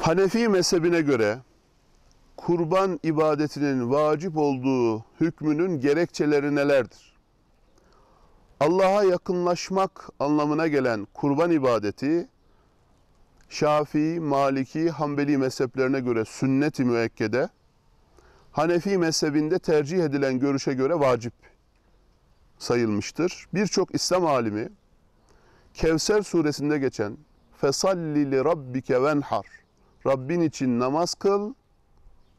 Hanefi mezhebine göre kurban ibadetinin vacip olduğu hükmünün gerekçeleri nelerdir? Allah'a yakınlaşmak anlamına gelen kurban ibadeti Şafii, Maliki, Hanbeli mezheplerine göre sünnet-i müekkede, Hanefi mezhebinde tercih edilen görüşe göre vacip sayılmıştır. Birçok İslam alimi Kevser suresinde geçen fesalli li rabbike venhar Rabbin için namaz kıl,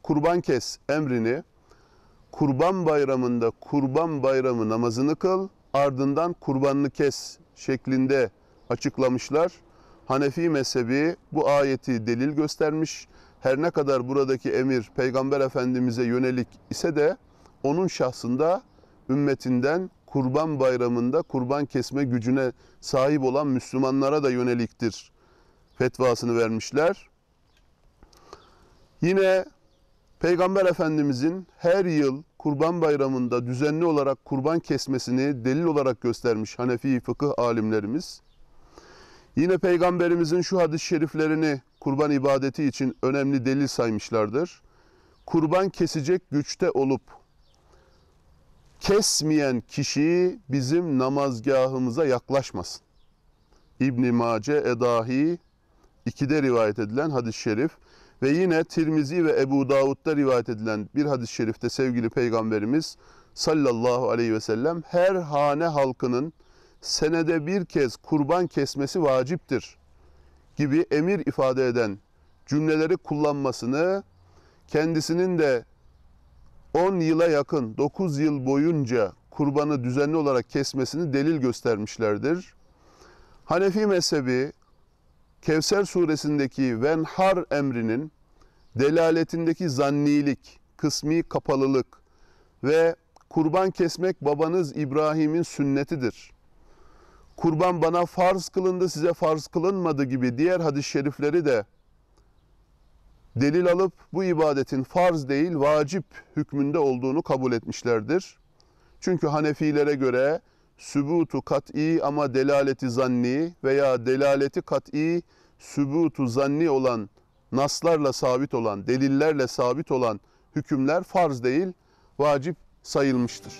kurban kes emrini kurban bayramında kurban bayramı namazını kıl, ardından kurbanını kes şeklinde açıklamışlar. Hanefi mezhebi bu ayeti delil göstermiş. Her ne kadar buradaki emir Peygamber Efendimiz'e yönelik ise de onun şahsında ümmetinden kurban bayramında kurban kesme gücüne sahip olan Müslümanlara da yöneliktir fetvasını vermişler. Yine Peygamber Efendimizin her yıl Kurban Bayramı'nda düzenli olarak kurban kesmesini delil olarak göstermiş Hanefi fıkıh alimlerimiz. Yine Peygamberimizin şu hadis-i şeriflerini kurban ibadeti için önemli delil saymışlardır. Kurban kesecek güçte olup kesmeyen kişi bizim namazgahımıza yaklaşmasın. İbn Mace Edahi 2'de rivayet edilen hadis-i şerif ve yine Tirmizi ve Ebu Davud'da rivayet edilen bir hadis-i şerifte sevgili Peygamberimiz sallallahu aleyhi ve sellem her hane halkının senede bir kez kurban kesmesi vaciptir gibi emir ifade eden cümleleri kullanmasını kendisinin de 10 yıla yakın 9 yıl boyunca kurbanı düzenli olarak kesmesini delil göstermişlerdir. Hanefi mezhebi Kevser suresindeki venhar emrinin delaletindeki zannilik, kısmi kapalılık ve kurban kesmek babanız İbrahim'in sünnetidir. Kurban bana farz kılındı size farz kılınmadı gibi diğer hadis-i şerifleri de delil alıp bu ibadetin farz değil vacip hükmünde olduğunu kabul etmişlerdir. Çünkü Hanefilere göre sübutu kat'i ama delaleti zanni veya delaleti kat'i sübutu zanni olan naslarla sabit olan, delillerle sabit olan hükümler farz değil, vacip sayılmıştır.